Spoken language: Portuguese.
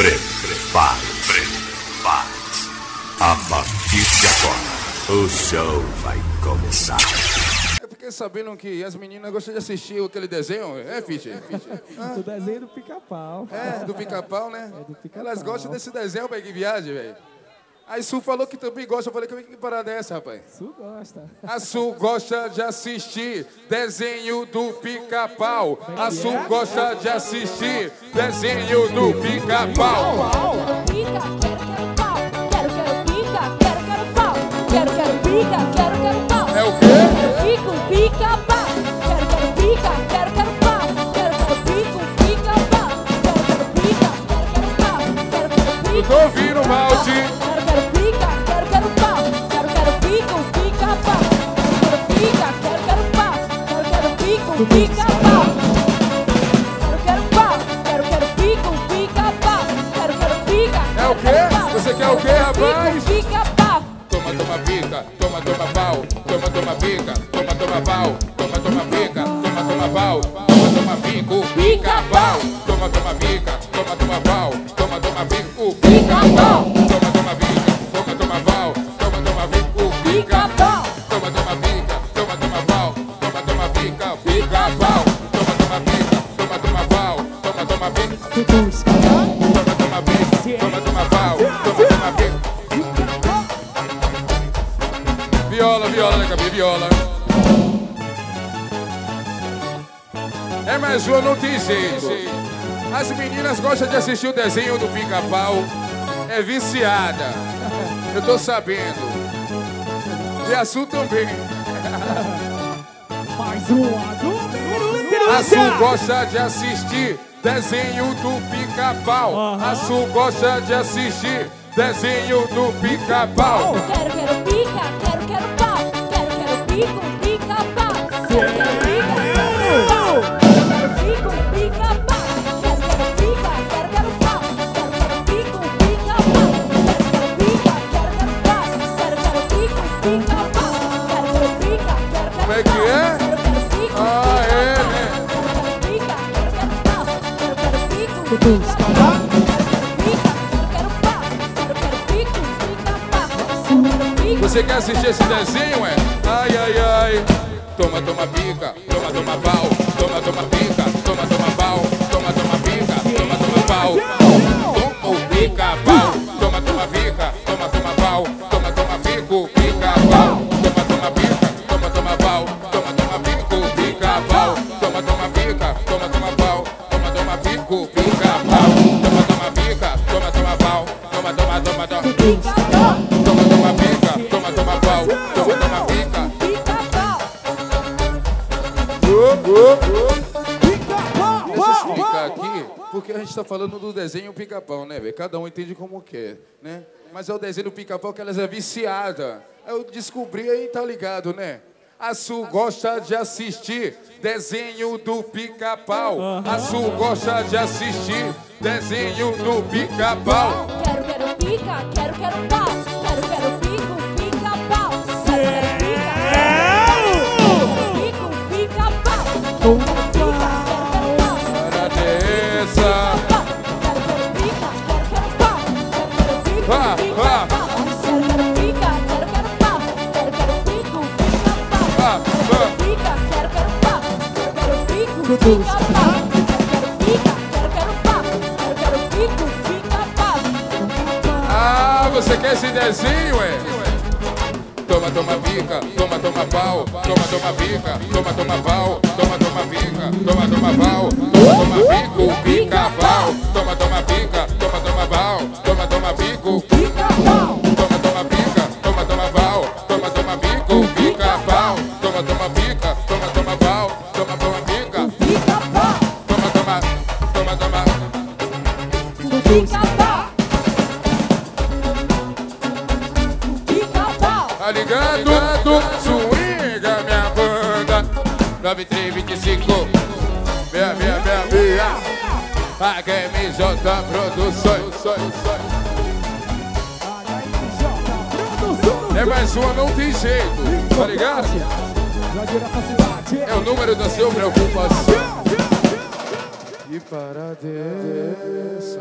Prepare, prepare-se. A partir de agora, o show vai começar. Eu fiquei sabendo que as meninas gostam de assistir aquele desenho, é, Fitch? O desenho do pica-pau. É, do pica-pau, né? É do pica-pau. Elas gostam desse desenho, velho, que viagem, velho. A Su falou que também gosta. Eu falei, que parada é essa, rapaz? Su gosta. A Su gosta de assistir desenho do pica-pau. A Su gosta de assistir desenho do pica-pau. Pica, quero, quero pau. Quero, quero pica, quero, quero pau. Quero, quero pica, quero, quero pau. É o quê? Pico, pica, pau. Quero, quero pica, quero, quero pau. Quero, quero pico, pica, pau. Quero, quero pica, quero, quero pau. Quero, quero Eu pica. tô ouvindo, Malte. Quero, pico, pica, pau. Quero, quero pau. Quero, quero pica, pau. Quero, quero pica. É o quê? Você quer o quê, rapaz? Pico, pica, pau. Toma, toma pica, toma, toma pau, toma, toma pica, toma, toma pau, toma, toma pica, toma, toma pau, toma, toma pico, pica pau, toma, toma pica, toma, toma pau, toma, toma pica, pica pau, toma, toma pica, toma, toma pau, toma, toma pica, toma, toma pica, toma, toma pau, toma, toma pica. Viola, viola, né, Gabi? Viola. É, mas uma não tem jeito. As meninas gostam de assistir o desenho do pica-pau. É viciada. Eu tô sabendo. E a Su também. Mais uma do A Su gosta de assistir desenho do pica-pau. A Su gosta de assistir desenho do pica-pau. Quero, quero pica, quero, quero pau. Quero, quero pico, pica, pau. Quero, quero pica, quero, quero pau. Quero, quero pico, pica, pau. Quero, quero pica, quero, quero pau. Quero, quero pico, pica, pau. Quero, quero pica, quero, quero pau. Quero, quero pico, pica, pau. Quero, quero pica, quero, quero Como é que é? Você quer assistir esse desenho, é? Ai, ai, ai. Toma, toma pica, toma, toma pau, toma, toma pica, toma, toma pau, toma, toma pica, toma, toma pau. Toma pica, pau, toma, toma pica, toma, toma pau, toma, toma pico, pica, pau. Toma, toma, toma, toma. pica. Toma, toma pau, toma, toma pica. Pica, pau. Deixa eu explicar aqui, porque a gente tá falando do desenho pica-pau, né, velho? Cada um entende como quer, né? Mas é o desenho pica-pau que elas é viciada. Eu descobri aí, tá ligado, né? A Su gosta de assistir desenho do pica-pau. A Su gosta de assistir desenho do pica-pau. Pica, quero, quero pau. Quero, quero pico, pica, pau. Quero, quero pica, pico, pica, pau. Quero, quero pica, quero, quero pau. Quero, quero pica, quero, quero pau. Quero, quero pico, pica, pau. Pica, quero, quero pau. Quero, quero pico, pica, pau. Você quer esse desenho, é? Toma, toma pica, toma, toma pau, toma, toma pica, toma, toma pau, toma, toma pica, toma, toma pau, toma, toma pico, pica pau, toma, toma pica, toma, toma pau, toma, toma pico, Pica, pau. toma, toma pica, toma, toma pau, toma, toma pica pau, toma, toma pica, toma, toma pau, toma, toma Pica, pau. toma, toma, toma, toma. Pica pau. Tá ligado? Swinga minha banda. 9325 Minha, minha, minha, minha HMJ Produções. É mais uma, não tem jeito. Tá ligado? É o número da sua preocupação. E para dessa